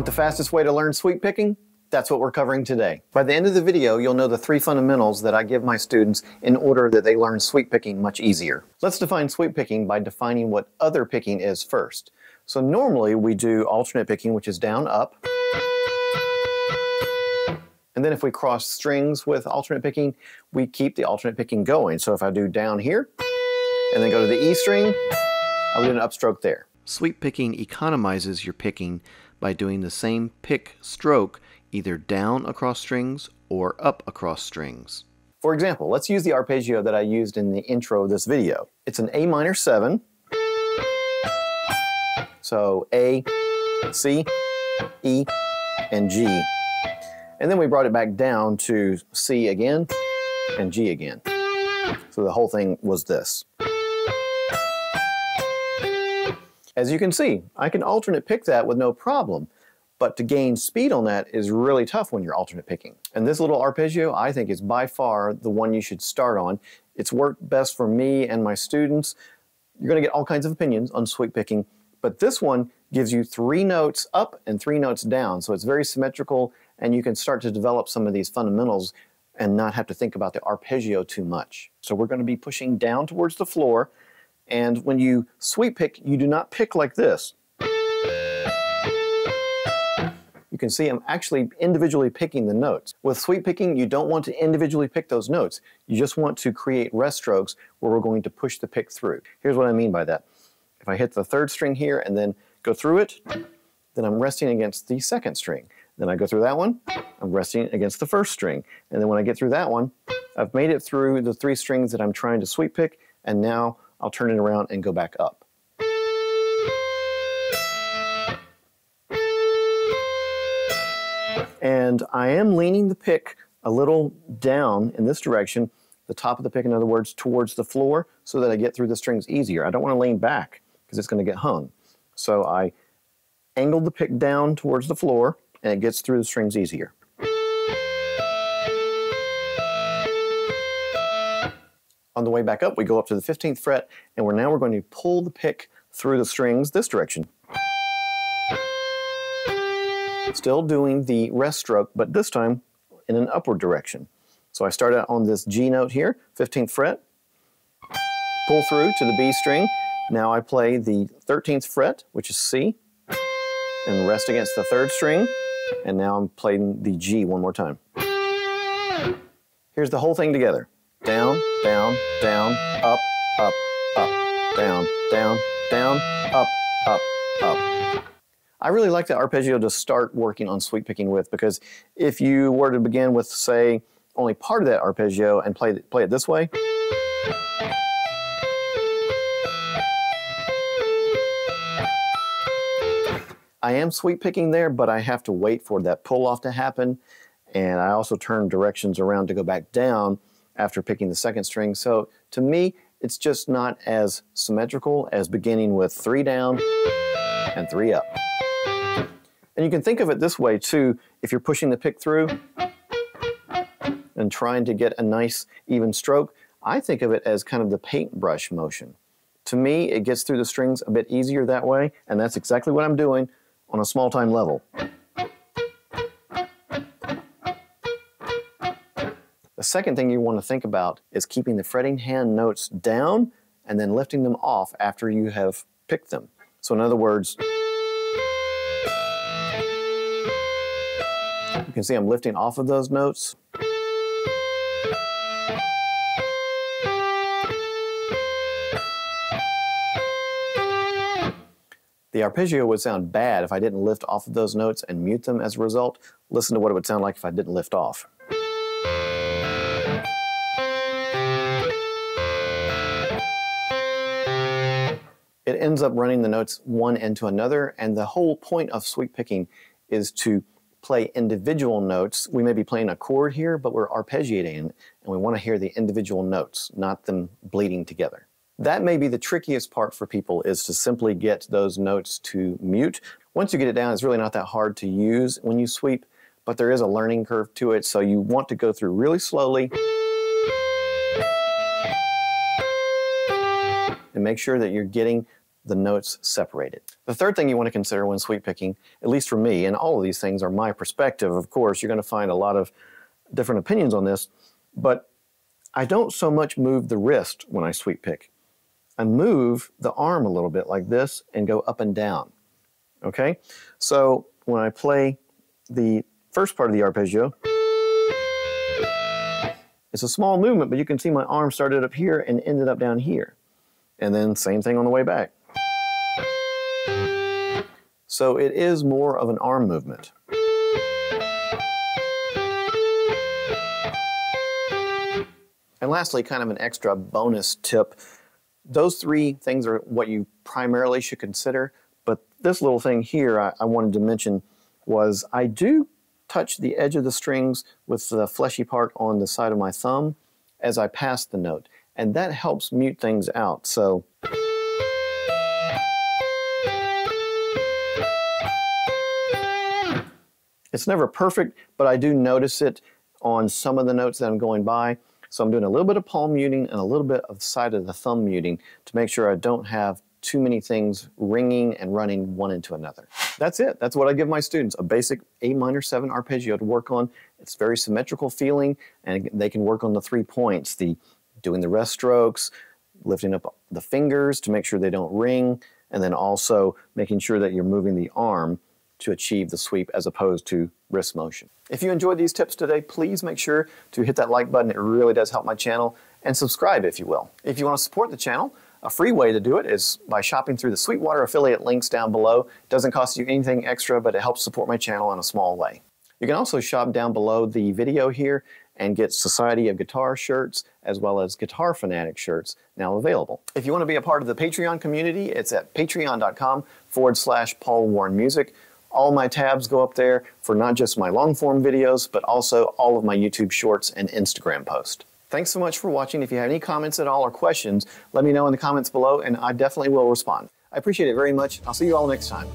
Want the fastest way to learn sweep picking? That's what we're covering today. By the end of the video, you'll know the three fundamentals that I give my students in order that they learn sweep picking much easier. Let's define sweep picking by defining what other picking is first. So normally we do alternate picking, which is down, up. And then if we cross strings with alternate picking, we keep the alternate picking going. So if I do down here, and then go to the E string, I'll do an upstroke there. Sweep picking economizes your picking by doing the same pick stroke either down across strings or up across strings. For example, let's use the arpeggio that I used in the intro of this video. It's an A minor 7. So A, C, E, and G. And then we brought it back down to C again and G again. So the whole thing was this. As you can see, I can alternate pick that with no problem, but to gain speed on that is really tough when you're alternate picking. And this little arpeggio, I think, is by far the one you should start on. It's worked best for me and my students. You're going to get all kinds of opinions on sweep picking, but this one gives you three notes up and three notes down, so it's very symmetrical, and you can start to develop some of these fundamentals and not have to think about the arpeggio too much. So we're going to be pushing down towards the floor, and when you sweep pick, you do not pick like this. You can see I'm actually individually picking the notes. With sweep picking, you don't want to individually pick those notes. You just want to create rest strokes where we're going to push the pick through. Here's what I mean by that. If I hit the third string here and then go through it, then I'm resting against the second string. Then I go through that one, I'm resting against the first string. And then when I get through that one, I've made it through the three strings that I'm trying to sweep pick, and now I'll turn it around and go back up. And I am leaning the pick a little down in this direction, the top of the pick, in other words, towards the floor, so that I get through the strings easier. I don't want to lean back because it's going to get hung. So I angle the pick down towards the floor, and it gets through the strings easier. On the way back up, we go up to the 15th fret, and we're now we're going to pull the pick through the strings this direction. Still doing the rest stroke, but this time in an upward direction. So I start out on this G note here, 15th fret, pull through to the B string. Now I play the 13th fret, which is C, and rest against the third string. And now I'm playing the G one more time. Here's the whole thing together. Down, down, down, up, up, up, down, down, down, up, up, up. I really like the arpeggio to start working on sweep picking with because if you were to begin with, say, only part of that arpeggio and play, play it this way, I am sweep picking there, but I have to wait for that pull off to happen. And I also turn directions around to go back down after picking the second string. So to me, it's just not as symmetrical as beginning with three down and three up. And you can think of it this way too, if you're pushing the pick through and trying to get a nice even stroke, I think of it as kind of the paintbrush motion. To me, it gets through the strings a bit easier that way, and that's exactly what I'm doing on a small time level. The second thing you want to think about is keeping the fretting hand notes down and then lifting them off after you have picked them. So in other words, you can see I'm lifting off of those notes. The arpeggio would sound bad if I didn't lift off of those notes and mute them as a result. Listen to what it would sound like if I didn't lift off. It ends up running the notes one into another, and the whole point of sweep picking is to play individual notes. We may be playing a chord here, but we're arpeggiating, and we want to hear the individual notes, not them bleeding together. That may be the trickiest part for people is to simply get those notes to mute. Once you get it down, it's really not that hard to use when you sweep, but there is a learning curve to it, so you want to go through really slowly and make sure that you're getting the notes separated. The third thing you want to consider when sweep picking, at least for me, and all of these things are my perspective, of course, you're going to find a lot of different opinions on this, but I don't so much move the wrist when I sweep pick. I move the arm a little bit like this and go up and down. Okay? So when I play the first part of the arpeggio, it's a small movement, but you can see my arm started up here and ended up down here. And then same thing on the way back. So it is more of an arm movement. And lastly, kind of an extra bonus tip. Those three things are what you primarily should consider, but this little thing here I, I wanted to mention was I do touch the edge of the strings with the fleshy part on the side of my thumb as I pass the note, and that helps mute things out. So. It's never perfect, but I do notice it on some of the notes that I'm going by. So I'm doing a little bit of palm muting and a little bit of side of the thumb muting to make sure I don't have too many things ringing and running one into another. That's it. That's what I give my students, a basic A minor 7 arpeggio to work on. It's very symmetrical feeling and they can work on the three points, the doing the rest strokes, lifting up the fingers to make sure they don't ring, and then also making sure that you're moving the arm to achieve the sweep as opposed to wrist motion. If you enjoyed these tips today, please make sure to hit that like button. It really does help my channel. And subscribe if you will. If you want to support the channel, a free way to do it is by shopping through the Sweetwater affiliate links down below. It doesn't cost you anything extra, but it helps support my channel in a small way. You can also shop down below the video here and get Society of Guitar shirts as well as Guitar Fanatic shirts now available. If you want to be a part of the Patreon community, it's at patreon.com forward slash Paul Warren Music. All my tabs go up there for not just my long form videos, but also all of my YouTube shorts and Instagram posts. Thanks so much for watching. If you have any comments at all or questions, let me know in the comments below and I definitely will respond. I appreciate it very much. I'll see you all next time.